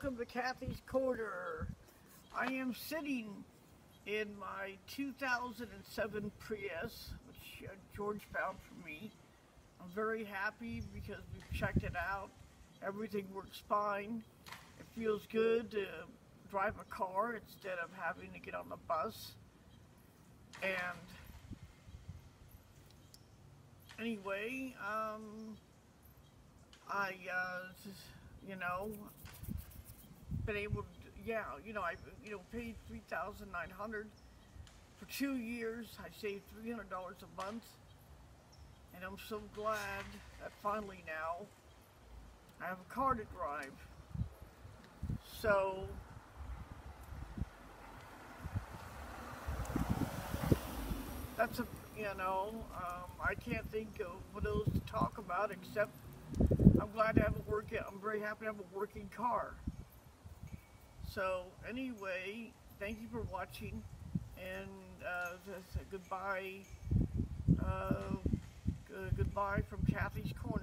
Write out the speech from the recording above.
welcome to Kathy's Korner. I am sitting in my 2007 Prius, which uh, George found for me. I'm very happy because we've checked it out. Everything works fine. It feels good to drive a car instead of having to get on the bus. And anyway, um, I, uh, you know, been able to, yeah, you know, I, you know, paid three thousand nine hundred for two years. I saved three hundred dollars a month, and I'm so glad that finally now I have a car to drive. So. That's a, you know, um, I can't think of what else to talk about except I'm glad to have a work. I'm very happy to have a working car. So anyway, thank you for watching, and uh, goodbye. Uh, goodbye from Kathy's Korner.